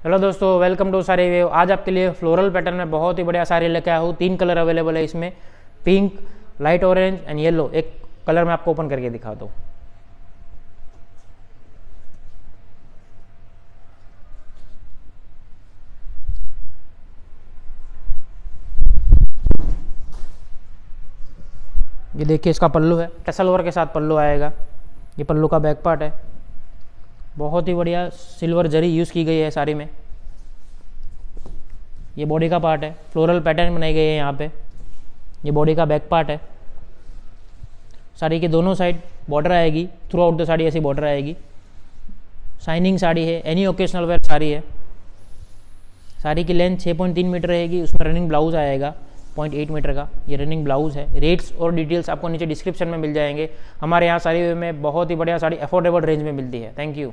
Hello दोस्तों welcome to सारी wave. आज आपके लिए फ्लोरल पैटर्न में बहुत ही बढ़िया साड़ी लेके आया हूँ। तीन कलर अवेलेबल है इसमें। Pink light orange and yellow एक कलर मैं आपको ओपन करके दिखा दूँ। ये देखिए, इसका पल्लू है। टसल वर्क के साथ पल्लू आएगा। ये पल्लू का बैक पार्ट है। बहुत ही बढ़िया सिल्वर जरी यूज़ की गई है साड़ी में। ये बॉडी का पार्ट है। फ्लोरल पैटर्न बनाई गई है यहाँ पे। ये बॉडी का बैक पार्ट है। साड़ी के दोनों साइड बॉर्डर आएगी। थ्रू आउट द साड़ी ऐसी बॉर्डर आएगी। शाइनिंग साड़ी है। एनी ओकेशनल वेयर साड़ी है। साड़ी की लेंथ 6.3 मीटर रहेगी। उसमें रनिंग ब्लाउज आएगा। 0.8 मीटर का। ये रनिंग ब्लाउज है। रेट्स और डिटेल्स आपको नीचे डिस्क्रिप्शन में मिल जाएँगे। हमारे यहाँ साड़ी में बहुत ही बढ़िया साड़ी अफोर्डेबल रेंज में मिलती है। Thank you